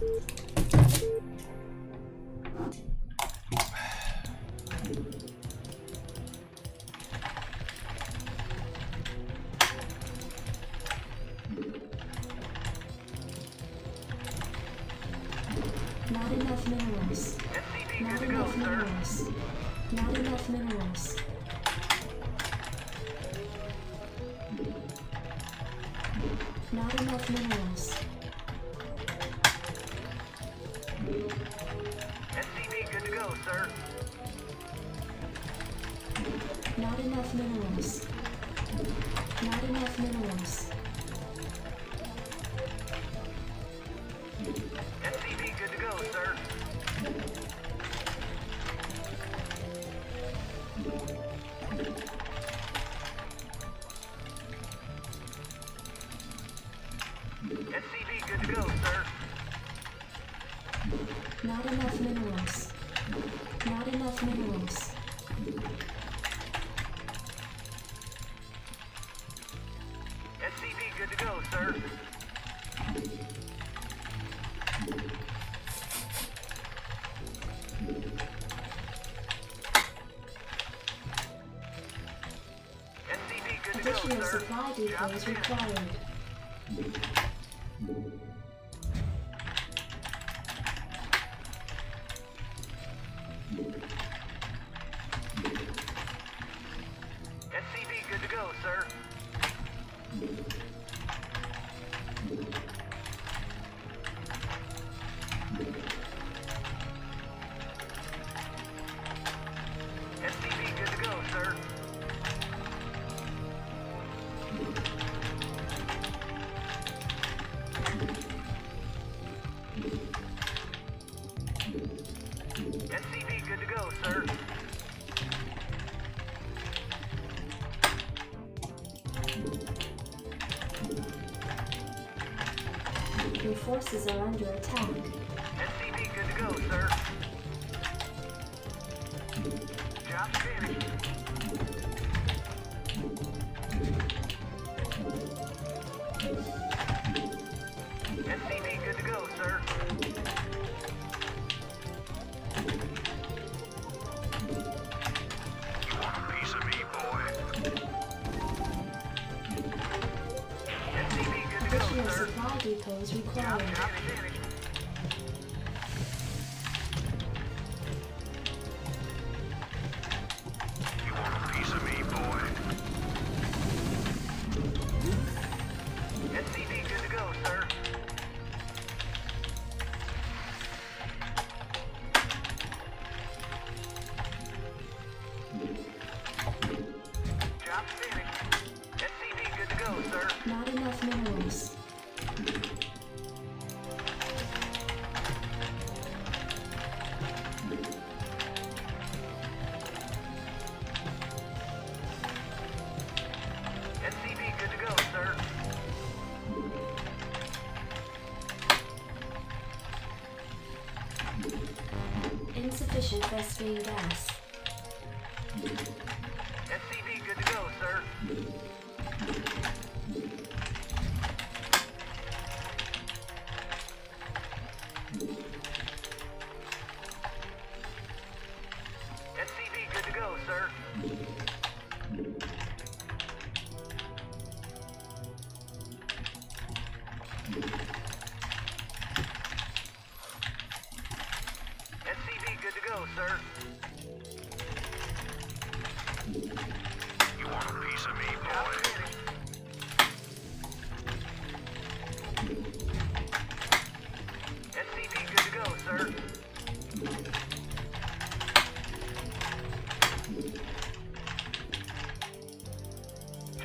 Thank Di dalam. forces are under attack. SCV good to go, sir. Job finished. see you guys.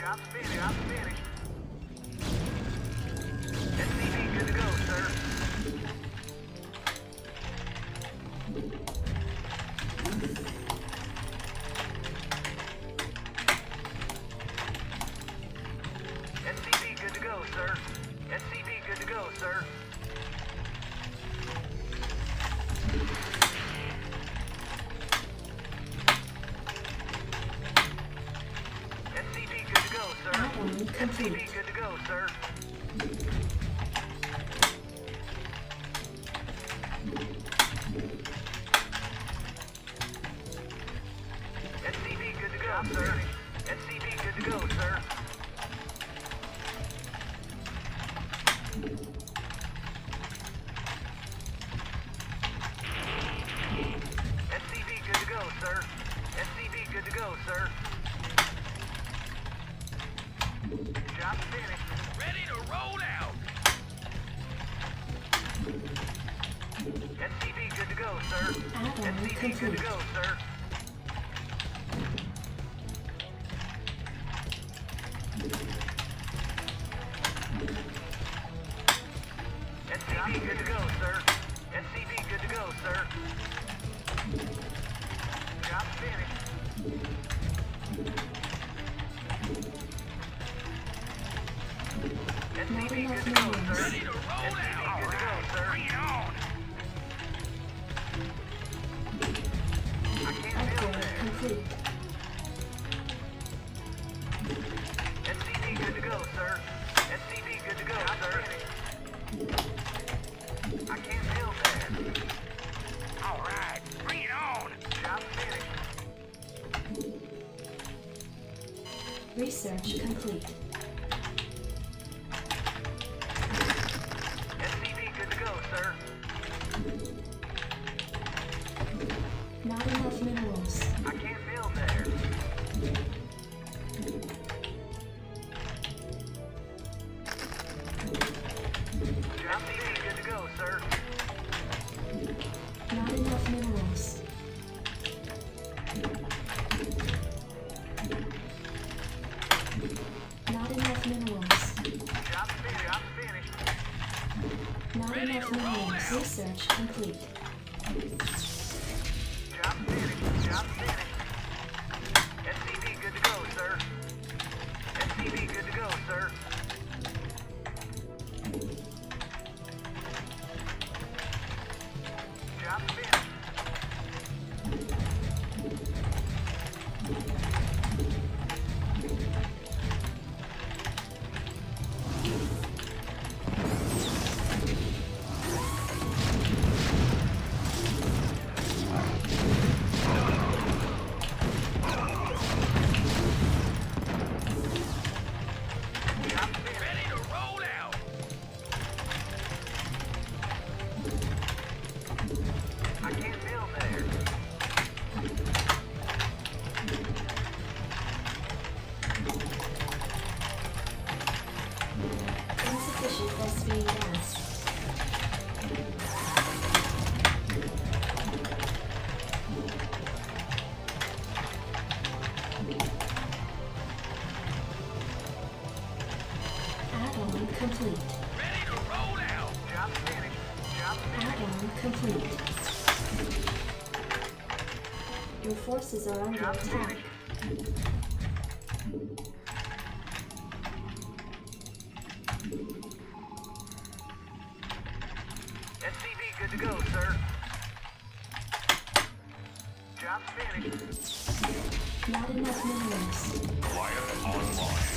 I'm spinning, I'm spinning. forces are under attack. SCV good to go, sir. Job finished. Not enough minerals. Goliath online.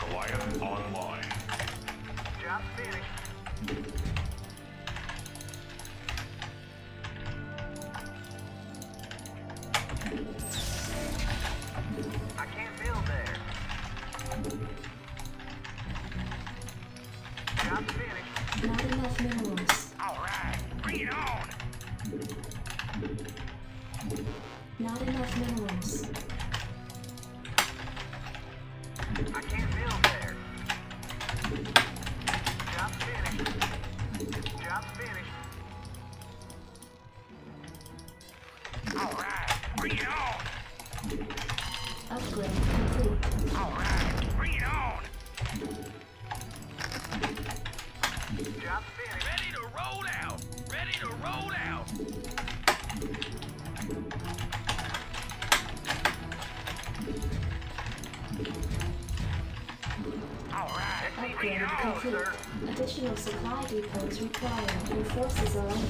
Goliath online. Job finished. is required. To enforce his own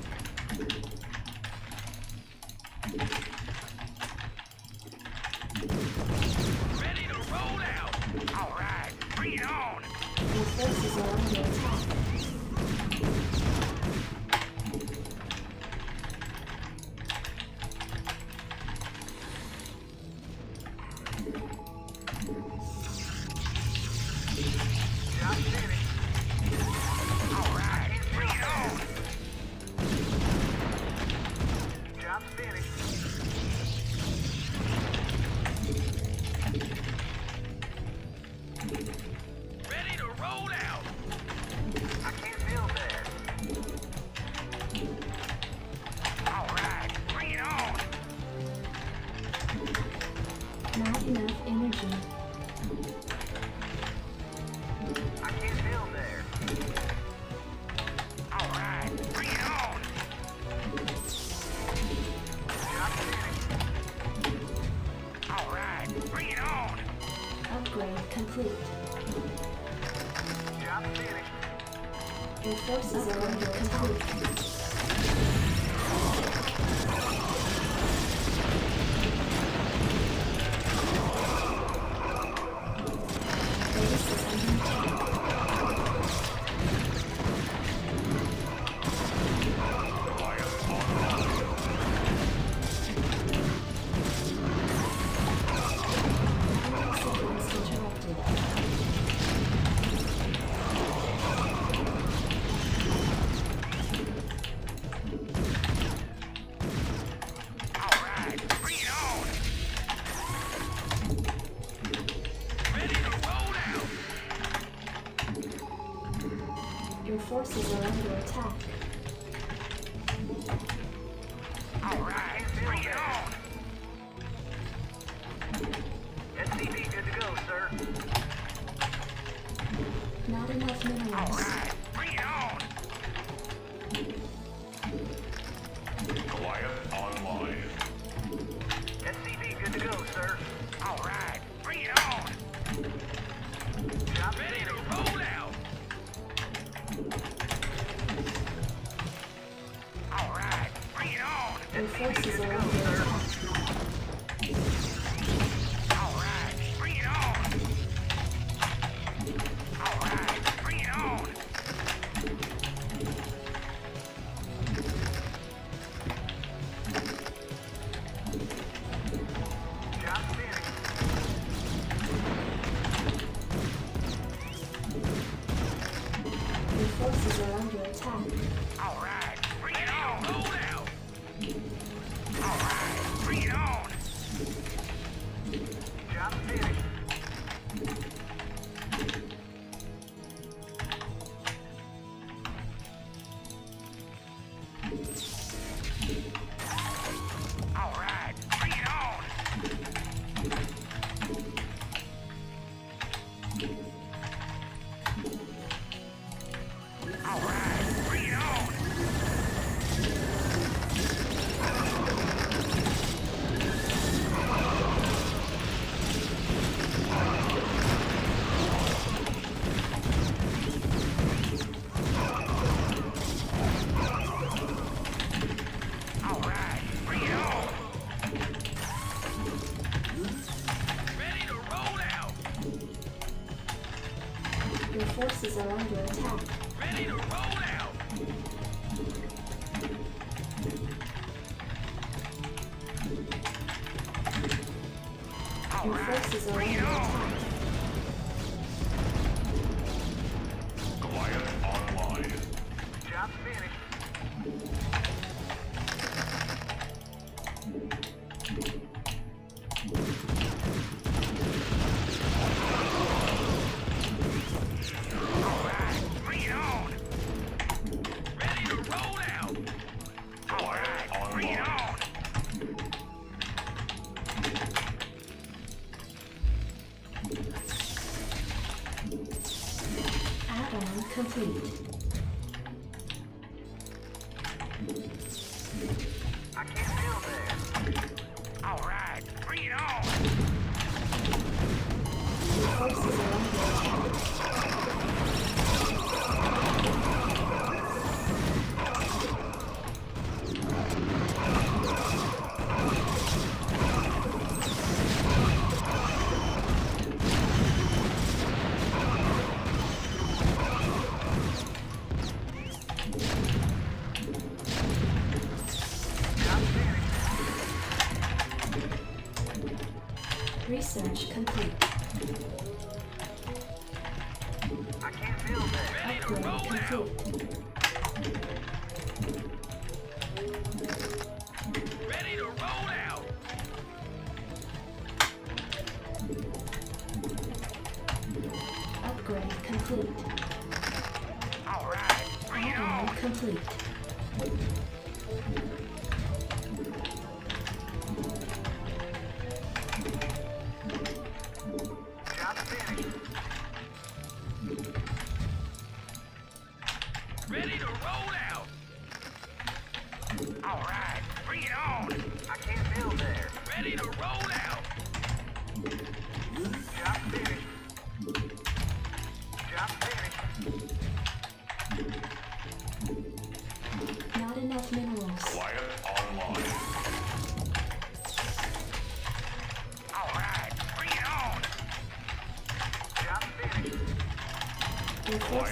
我只觉得菜。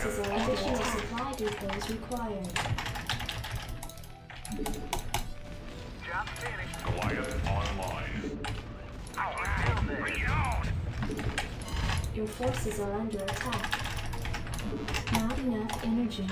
Additional attack. supply is required. Job finished. Goliath online. Your forces are under attack. Not enough energy.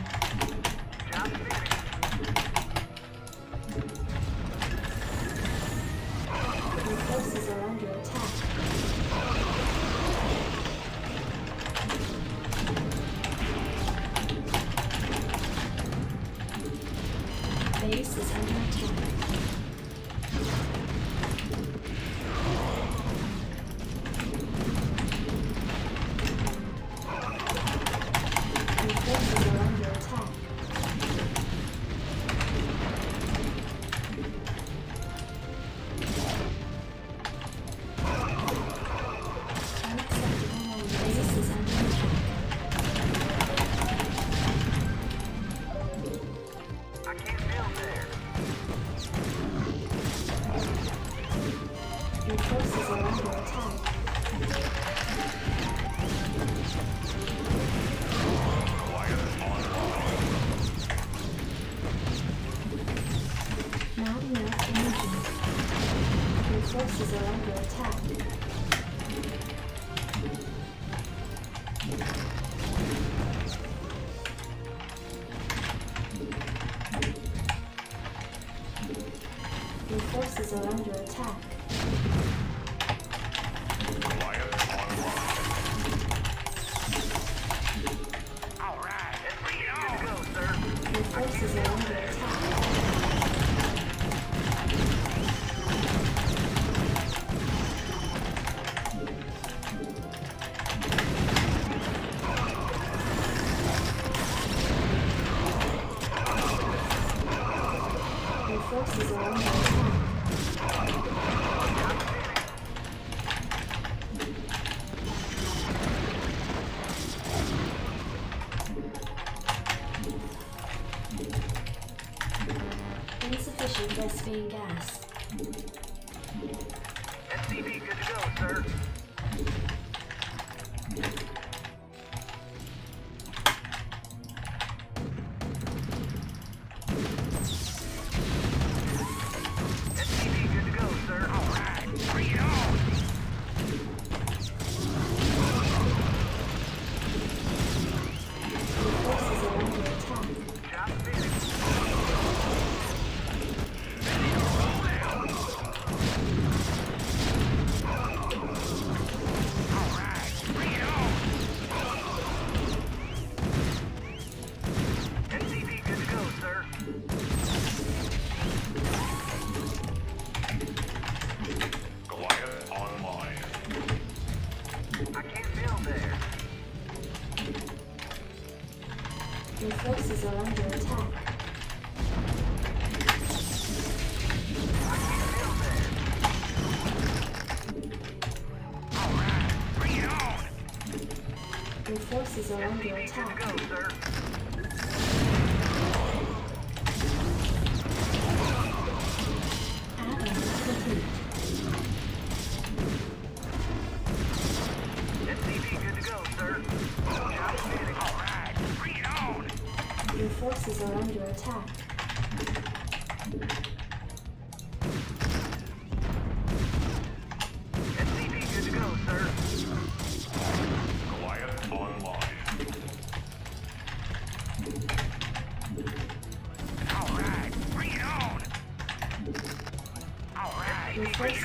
go.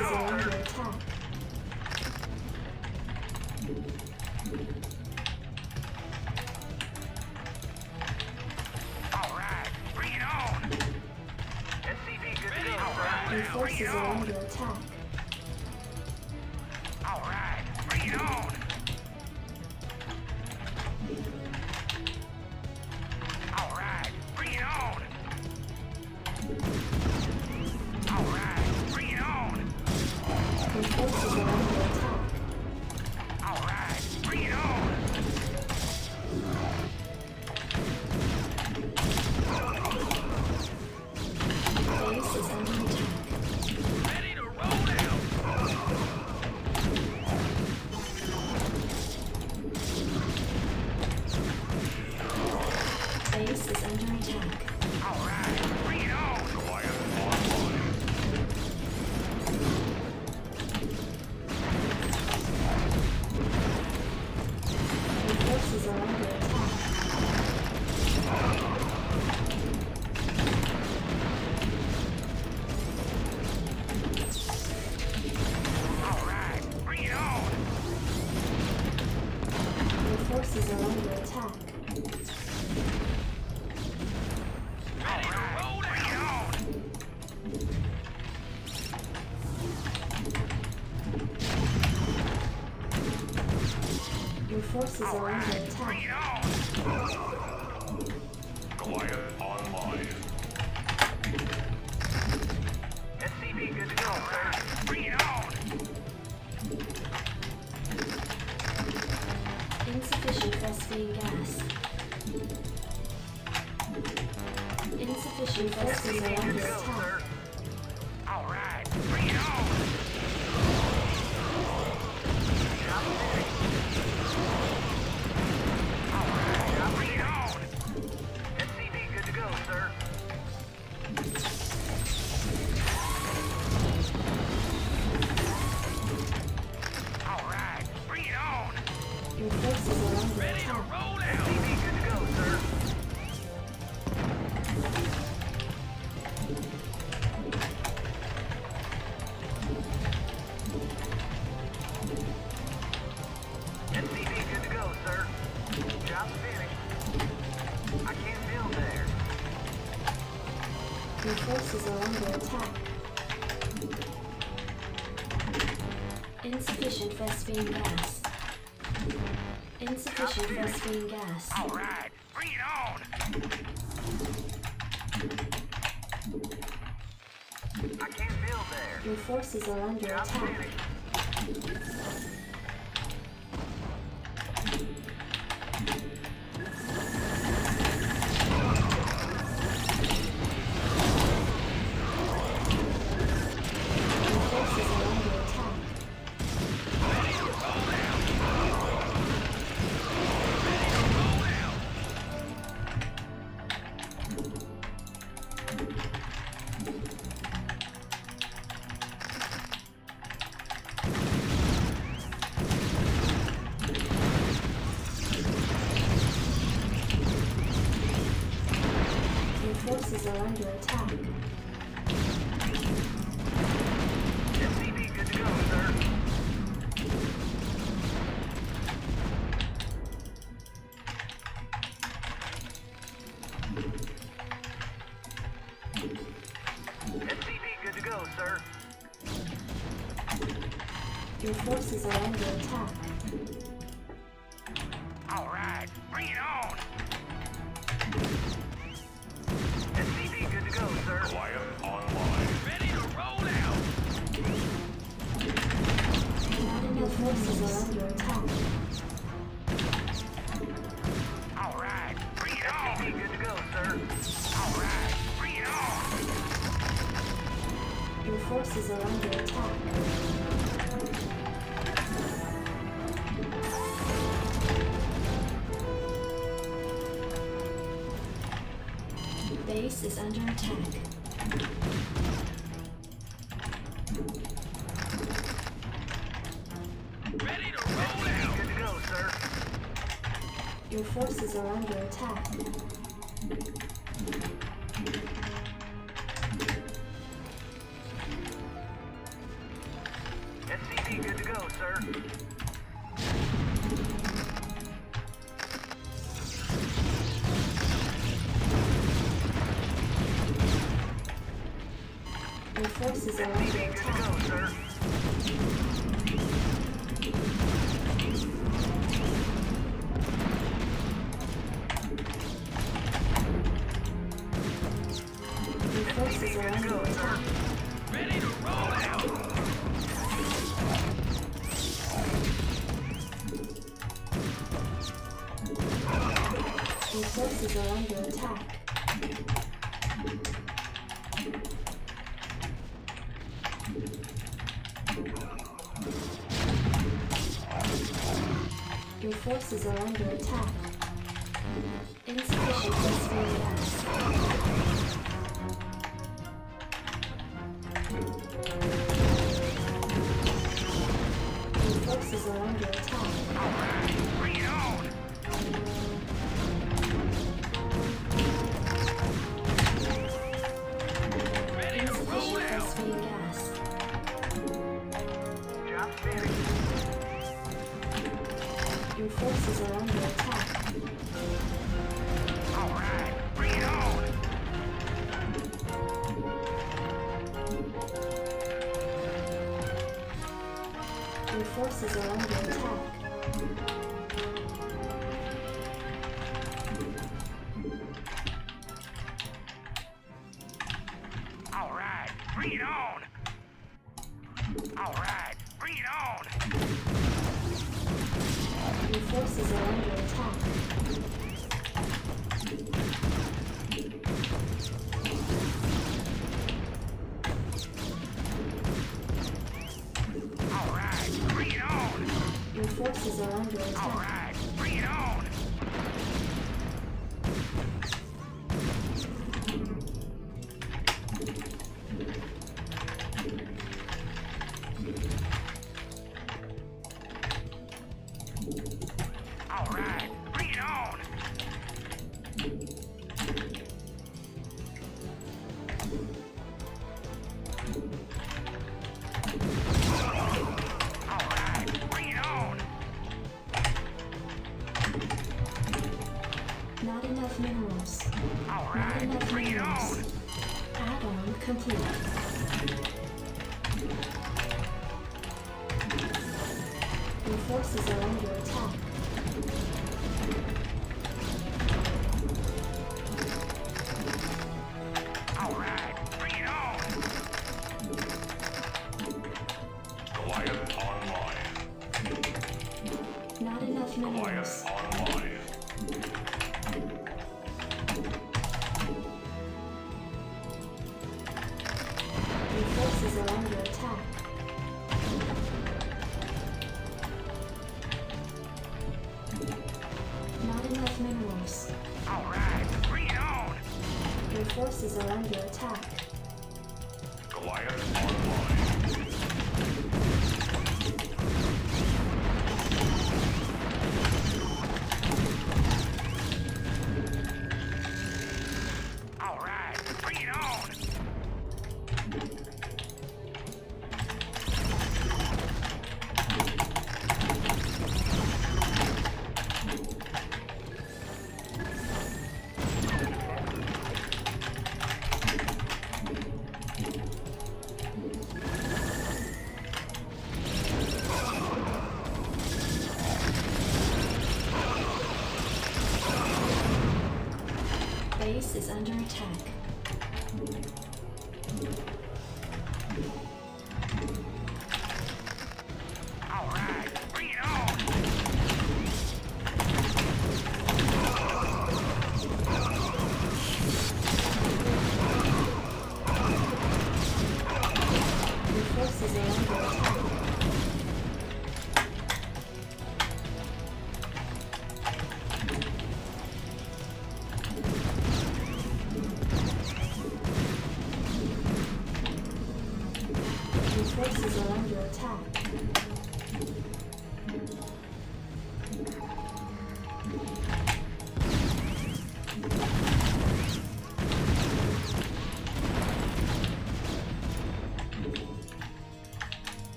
is in Vespene gas. Insufficient vespene gas. All right, bring it on. I can't build there. Your forces are under attack. under attack. Ready to roll out! Good to go, sir. Your forces are under attack. This is a major attack. Your forces are under attack. 我要你菜。Not enough minerals. All right, enough bring minerals. it on. Add-on complete. Your forces are under attack.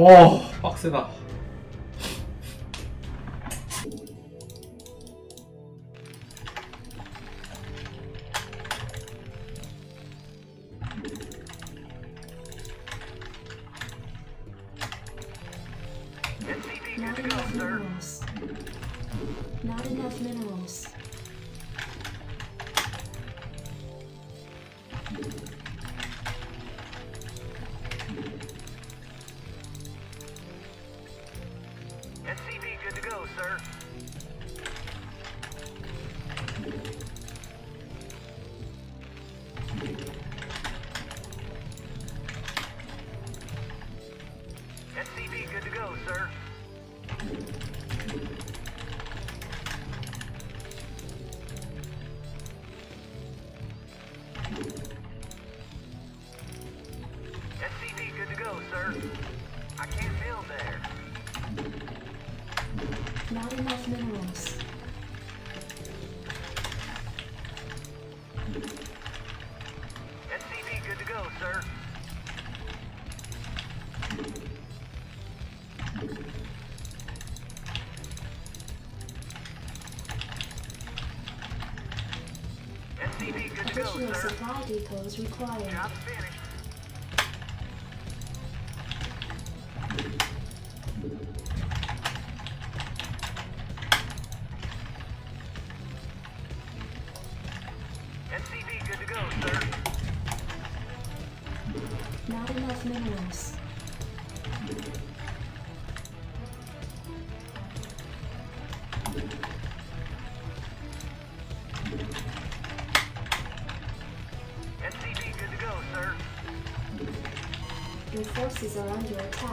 와 빡세다. detail is required. is around your time.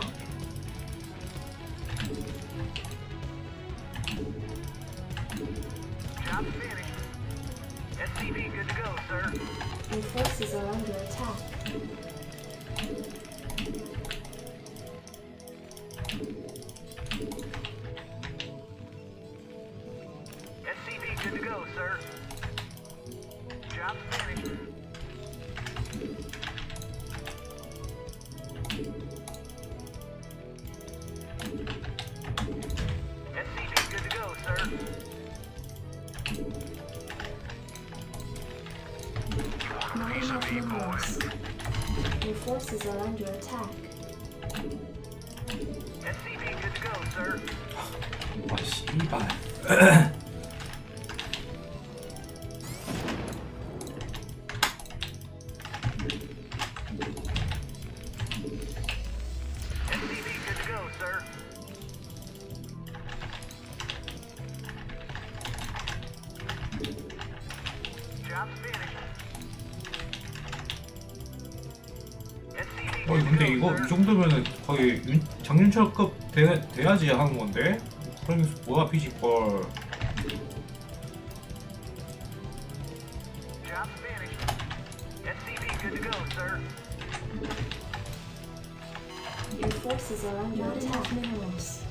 is all under attack. 정도면은 거의 윤, 장윤철급 돼, 돼야지 하는 건데 그러면서 뭐야 피지컬 Your forces are under attack minerals.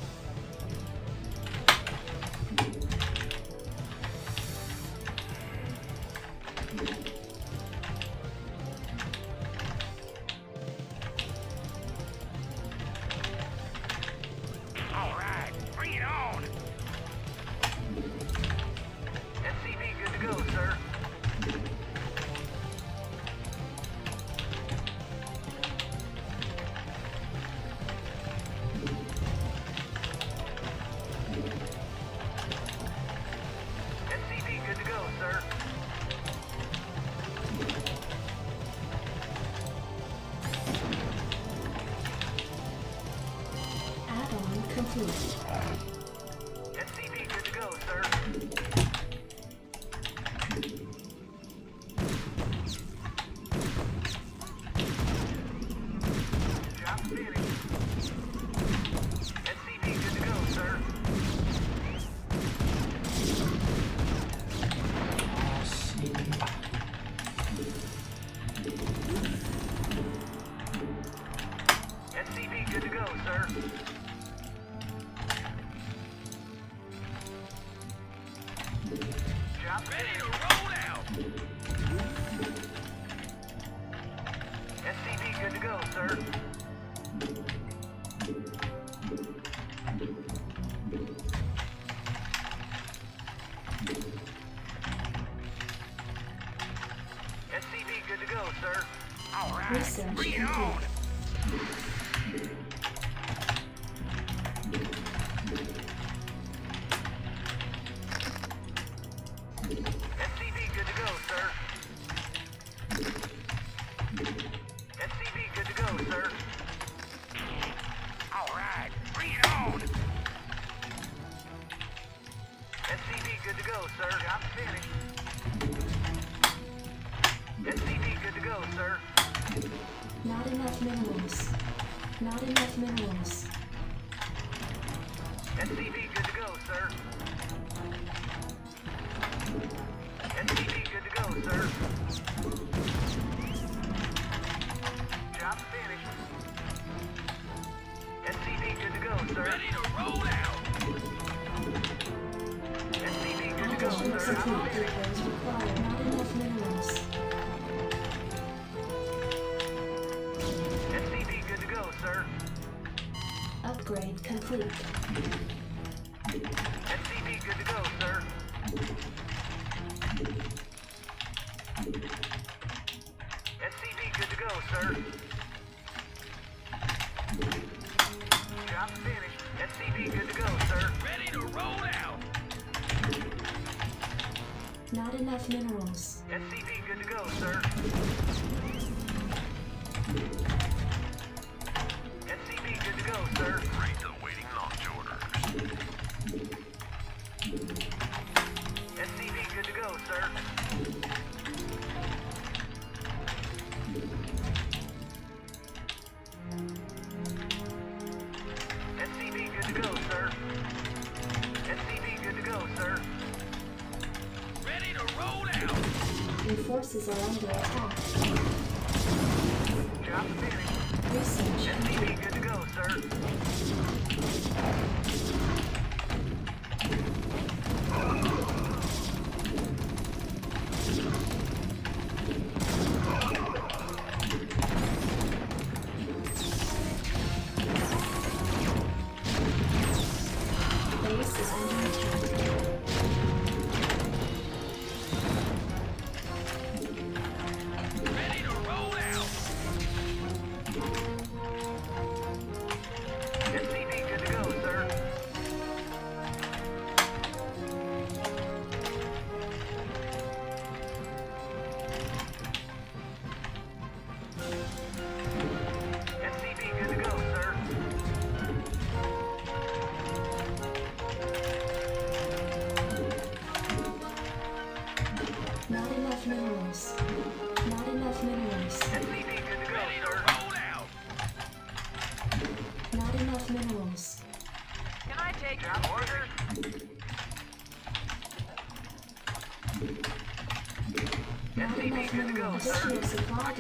around it.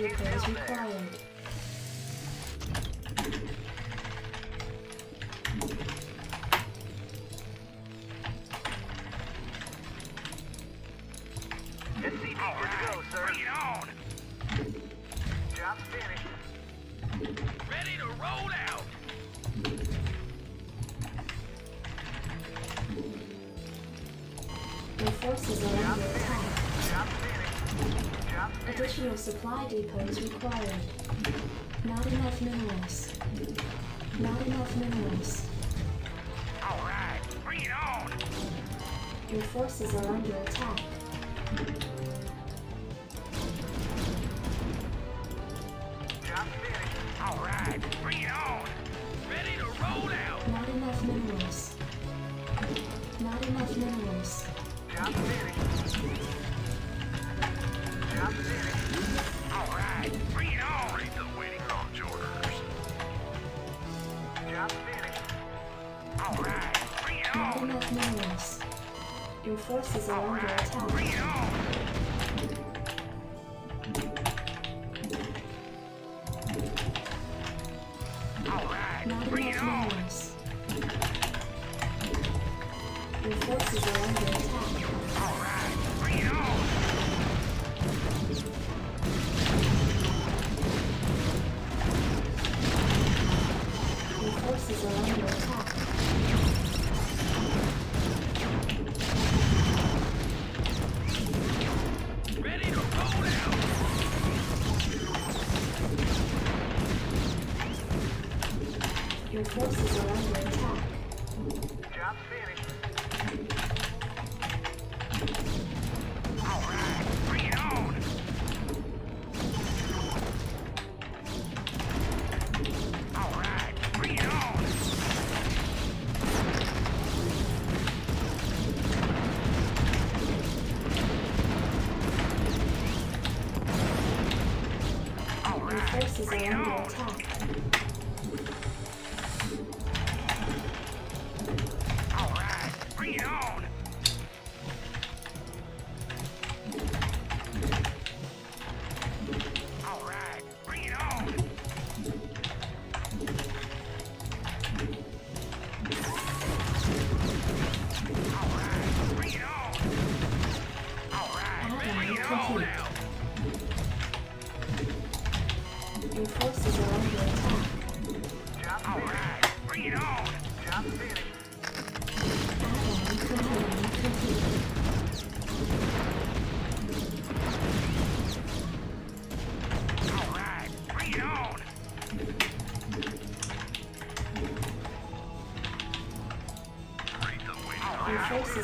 vehicles required. depot is required. Not enough minerals. Not enough minerals. Alright, bring it on! Your forces are under attack.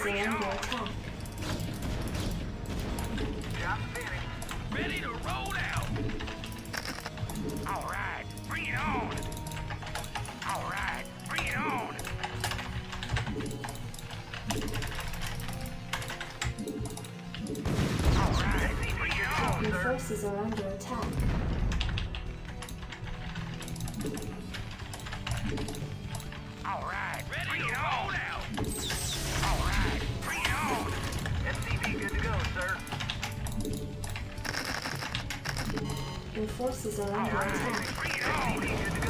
Focusing on your Ready to roll out. All right, bring it on. All right, bring it on. All right, bring it on. Your forces are under attack. All right. forces are random attack.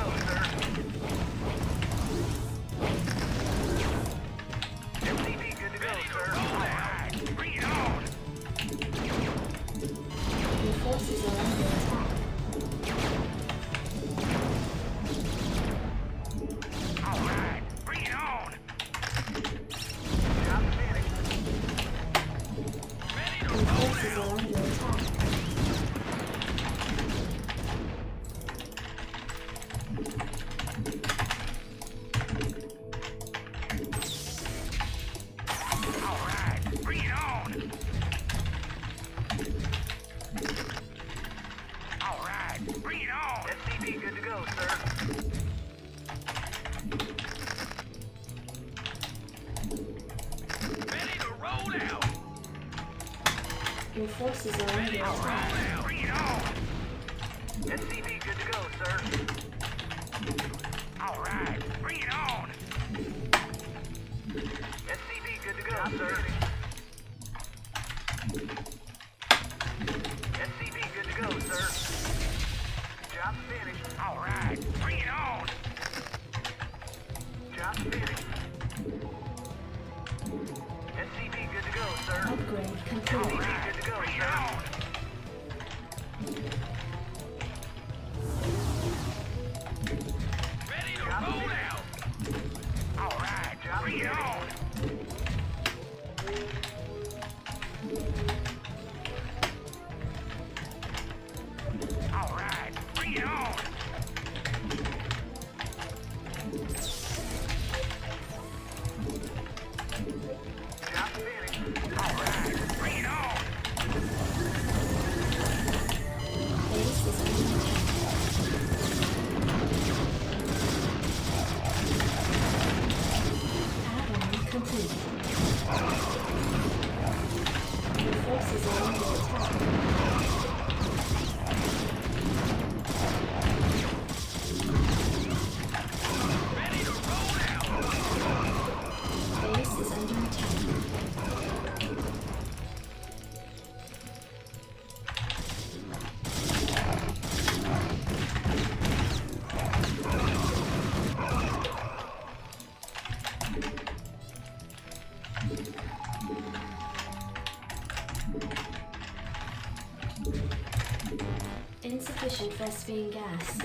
methane gas.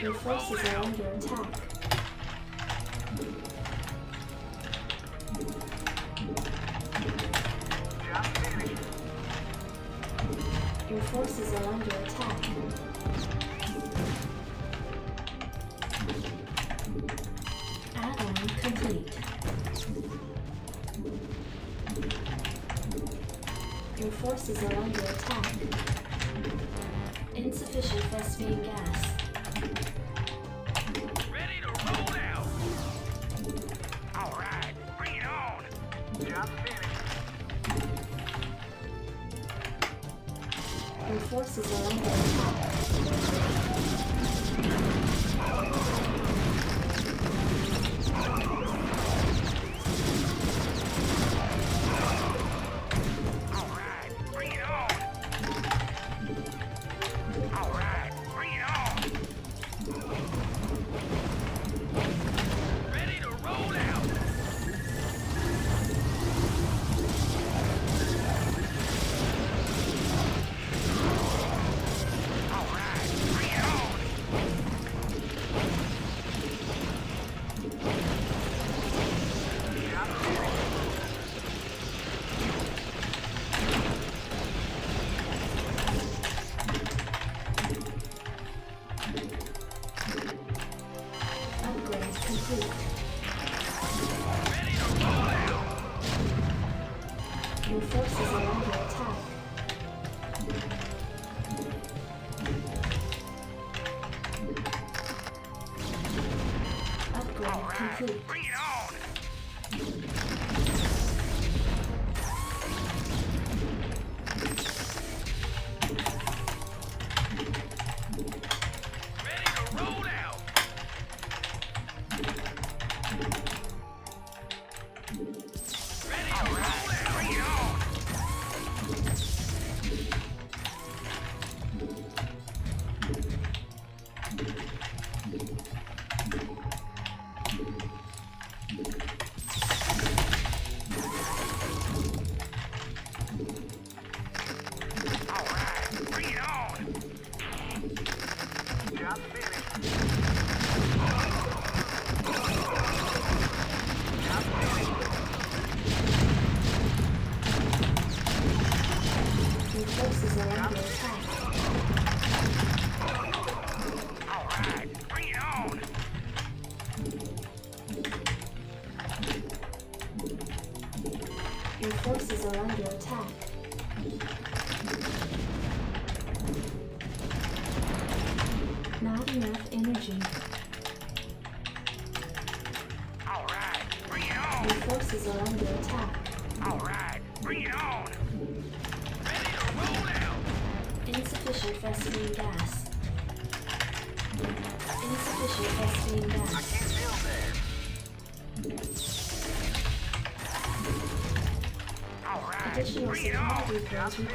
Your forces are under attack.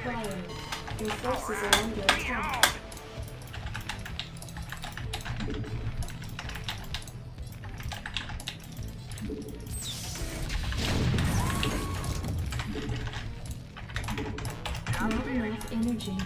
Required. Your forces are under attack. Not enough energy.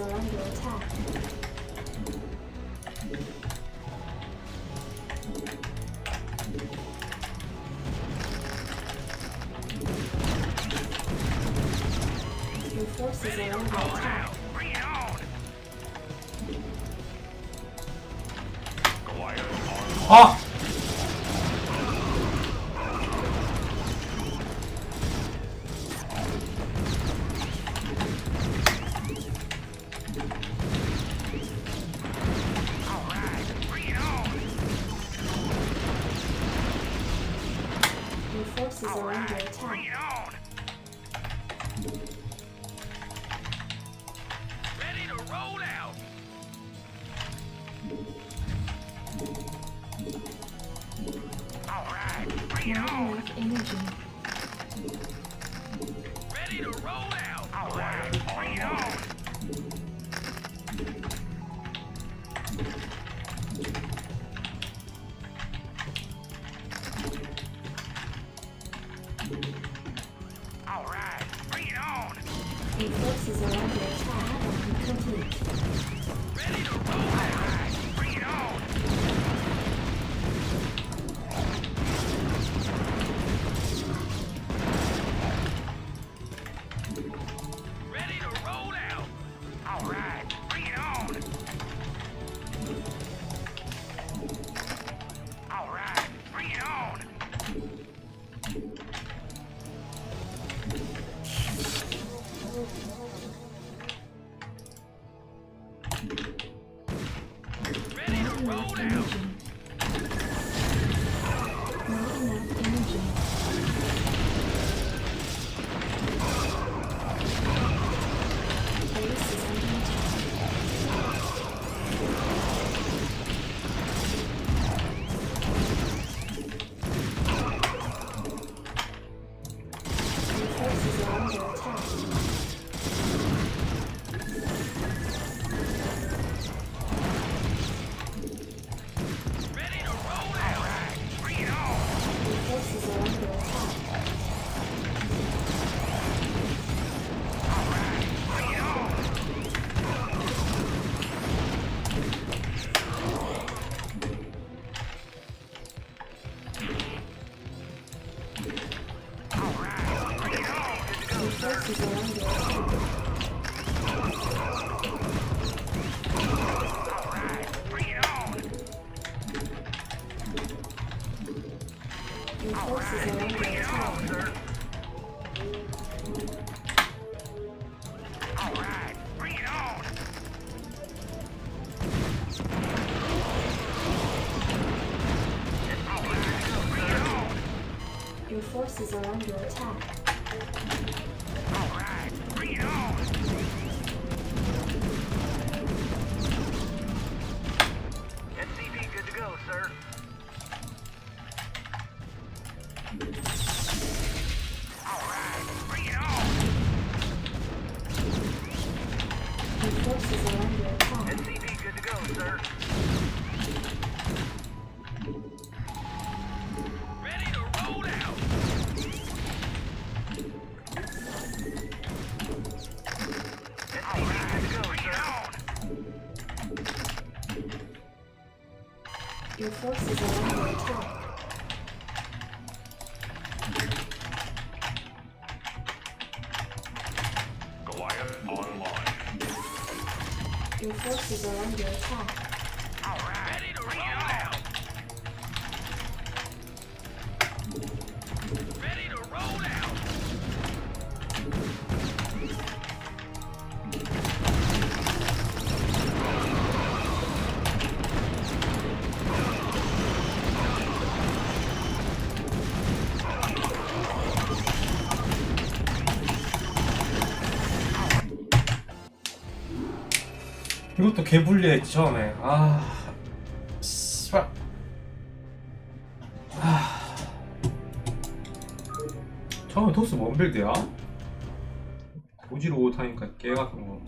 are under attack. under attack. Oh! Are under. Complete. Ready to roll Your forces are under 이것도 개불리했지 처음에. 아 씨발. 아. 처음에 토스 뭔 빌드야? 고지로 못하니까 개 같은 거.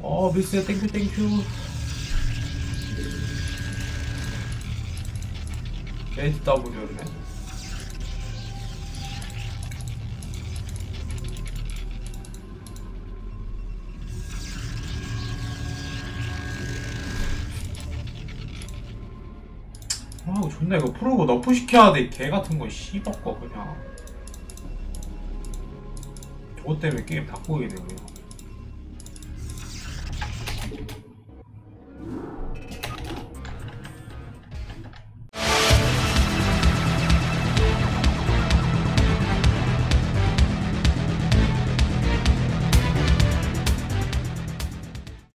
어, 미스 땡큐 땡큐. 게이트 W였네 근데 이거 프로고 너프 시켜야 돼. 개 같은 거 씹었고 그냥. 저것 때문에 게임 바꾸게 되고요